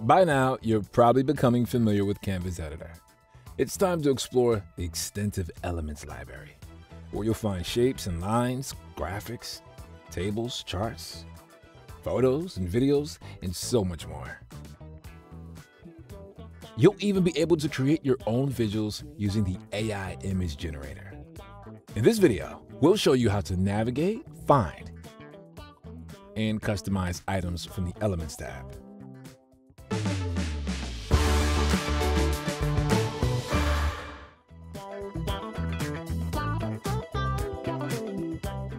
By now, you're probably becoming familiar with Canva's Editor. It's time to explore the extensive Elements library, where you'll find shapes and lines, graphics, tables, charts, photos and videos, and so much more. You'll even be able to create your own visuals using the AI image generator. In this video, we'll show you how to navigate, find, and customize items from the Elements tab.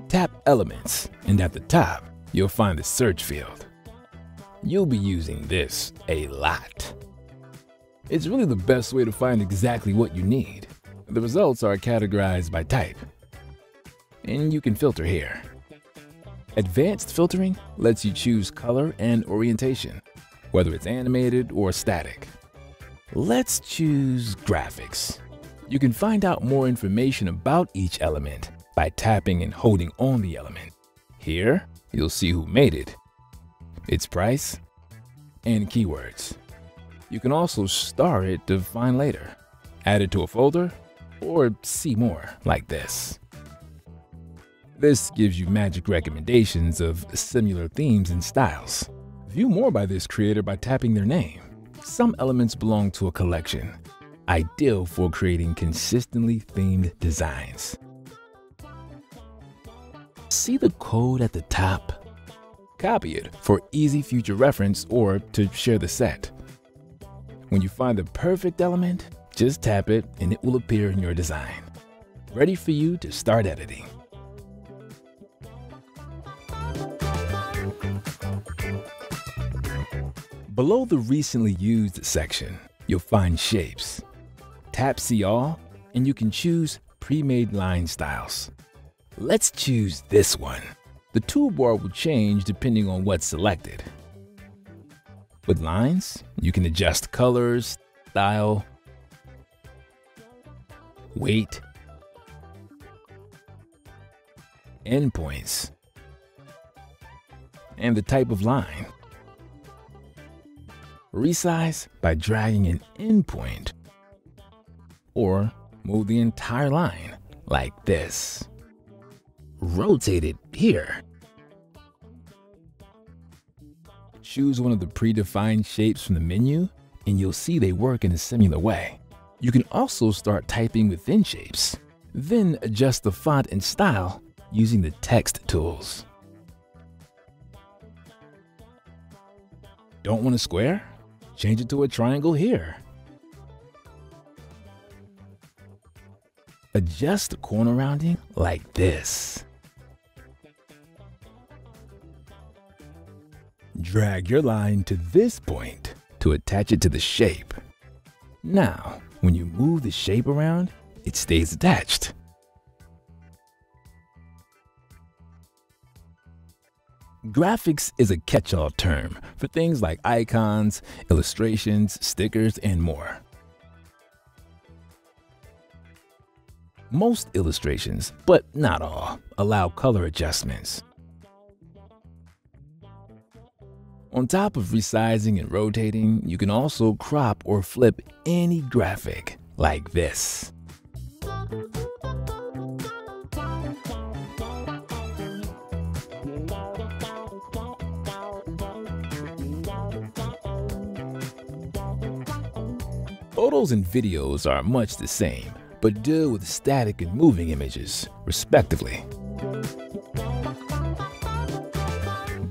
Tap Elements, and at the top, you'll find the search field. You'll be using this a lot. It's really the best way to find exactly what you need. The results are categorized by type, and you can filter here. Advanced filtering lets you choose color and orientation, whether it's animated or static. Let's choose graphics. You can find out more information about each element by tapping and holding on the element. Here, you'll see who made it, its price, and keywords. You can also star it to find later, add it to a folder, or see more like this. This gives you magic recommendations of similar themes and styles. View more by this creator by tapping their name. Some elements belong to a collection, ideal for creating consistently themed designs. See the code at the top? Copy it for easy future reference or to share the set. When you find the perfect element, just tap it and it will appear in your design. Ready for you to start editing. Below the recently used section, you'll find shapes. Tap See All and you can choose pre-made line styles. Let's choose this one. The toolbar will change depending on what's selected. With lines, you can adjust colors, style, weight, endpoints, and the type of line. Resize by dragging an endpoint or move the entire line like this rotate it here. Choose one of the predefined shapes from the menu, and you'll see they work in a similar way. You can also start typing within shapes, then adjust the font and style using the text tools. Don't want a square? Change it to a triangle here. Adjust the corner rounding like this. Drag your line to this point to attach it to the shape. Now, when you move the shape around, it stays attached. Graphics is a catch-all term for things like icons, illustrations, stickers, and more. Most illustrations, but not all, allow color adjustments. On top of resizing and rotating, you can also crop or flip any graphic, like this. Photos and videos are much the same, but deal with static and moving images, respectively.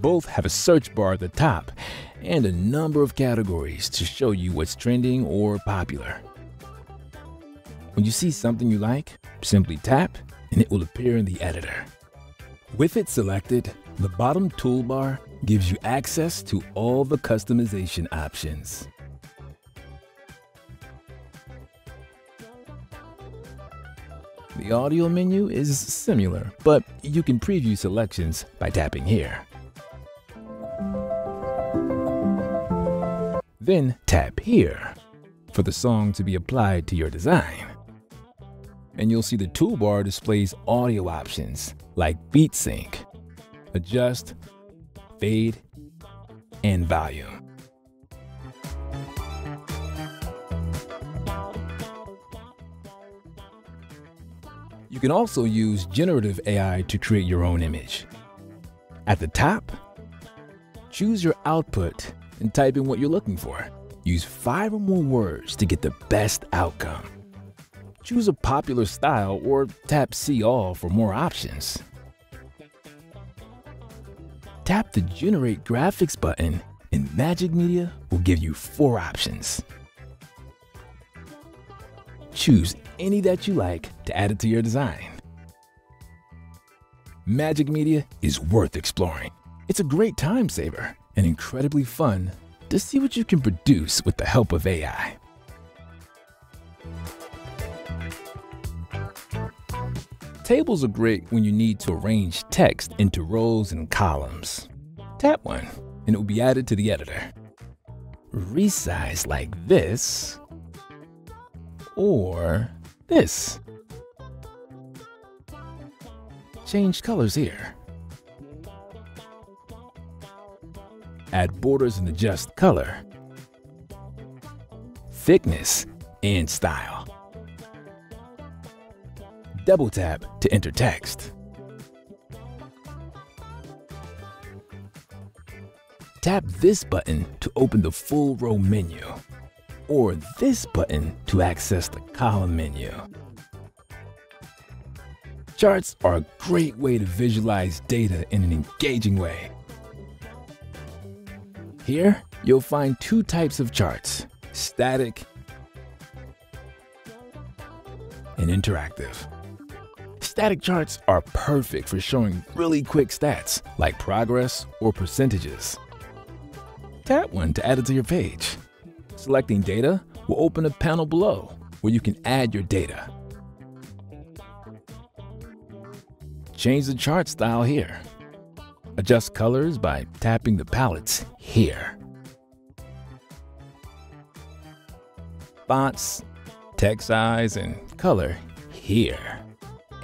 Both have a search bar at the top and a number of categories to show you what's trending or popular. When you see something you like, simply tap and it will appear in the editor. With it selected, the bottom toolbar gives you access to all the customization options. The audio menu is similar, but you can preview selections by tapping here. Then tap here for the song to be applied to your design. And you'll see the toolbar displays audio options like beat sync, adjust, fade, and volume. You can also use generative AI to create your own image. At the top, choose your output and type in what you're looking for. Use five or more words to get the best outcome. Choose a popular style or tap See All for more options. Tap the Generate Graphics button and Magic Media will give you four options. Choose any that you like to add it to your design. Magic Media is worth exploring. It's a great time saver and incredibly fun to see what you can produce with the help of AI. Tables are great when you need to arrange text into rows and columns. Tap one, and it will be added to the editor. Resize like this, or this. Change colors here. Add borders and adjust color, thickness, and style. Double tap to enter text. Tap this button to open the full row menu or this button to access the column menu. Charts are a great way to visualize data in an engaging way. Here, you'll find two types of charts, static and interactive. Static charts are perfect for showing really quick stats like progress or percentages. Tap one to add it to your page. Selecting data will open a panel below where you can add your data. Change the chart style here. Adjust colors by tapping the palettes here. Fonts, text size, and color here.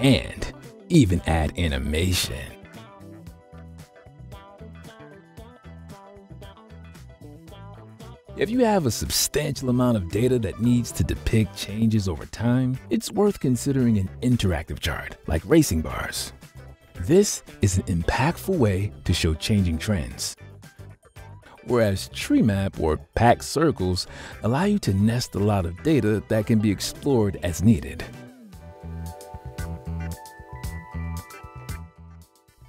And even add animation. If you have a substantial amount of data that needs to depict changes over time, it's worth considering an interactive chart, like racing bars. This is an impactful way to show changing trends. Whereas tree map or packed circles allow you to nest a lot of data that can be explored as needed.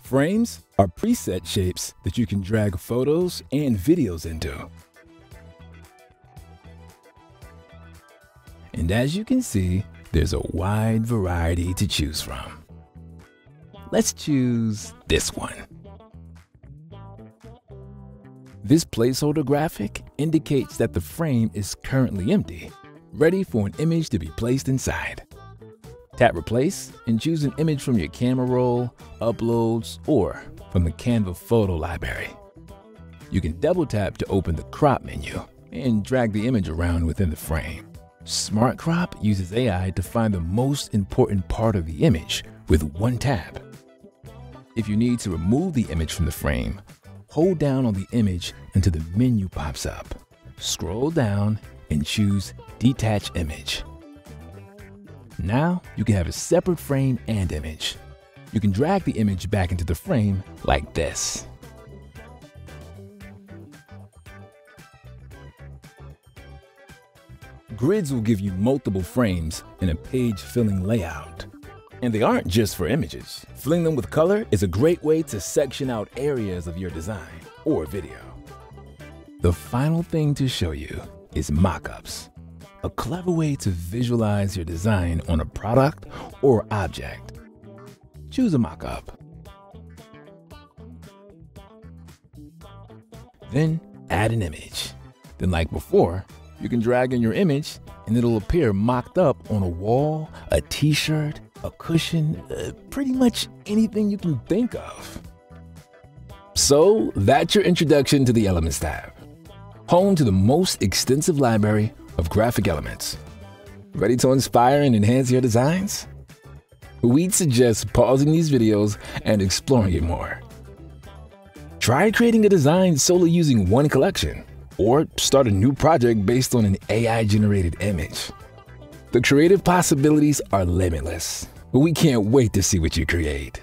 Frames are preset shapes that you can drag photos and videos into. And as you can see, there's a wide variety to choose from. Let's choose this one. This placeholder graphic indicates that the frame is currently empty, ready for an image to be placed inside. Tap Replace and choose an image from your camera roll, uploads, or from the Canva photo library. You can double tap to open the crop menu and drag the image around within the frame. Smart Crop uses AI to find the most important part of the image with one tap. If you need to remove the image from the frame, hold down on the image until the menu pops up. Scroll down and choose Detach Image. Now you can have a separate frame and image. You can drag the image back into the frame like this. Grids will give you multiple frames in a page-filling layout. And they aren't just for images. Filling them with color is a great way to section out areas of your design or video. The final thing to show you is mockups, a clever way to visualize your design on a product or object. Choose a mockup. Then add an image. Then like before, you can drag in your image and it'll appear mocked up on a wall, a t-shirt, a cushion, uh, pretty much anything you can think of. So that's your introduction to the Elements tab, home to the most extensive library of graphic elements. Ready to inspire and enhance your designs? We'd suggest pausing these videos and exploring it more. Try creating a design solely using one collection, or start a new project based on an AI generated image. The creative possibilities are limitless, but we can't wait to see what you create.